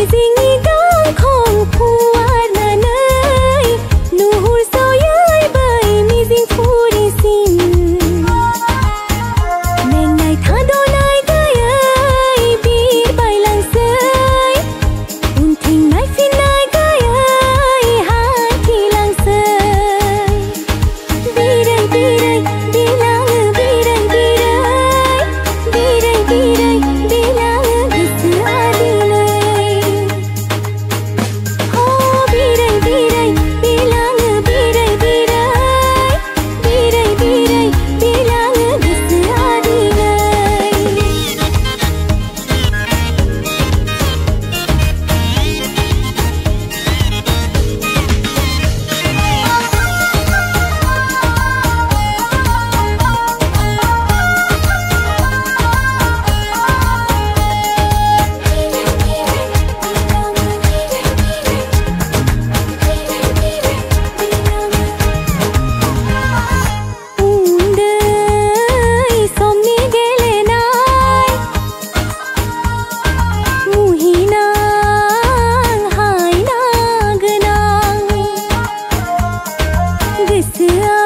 amazing ngày xưa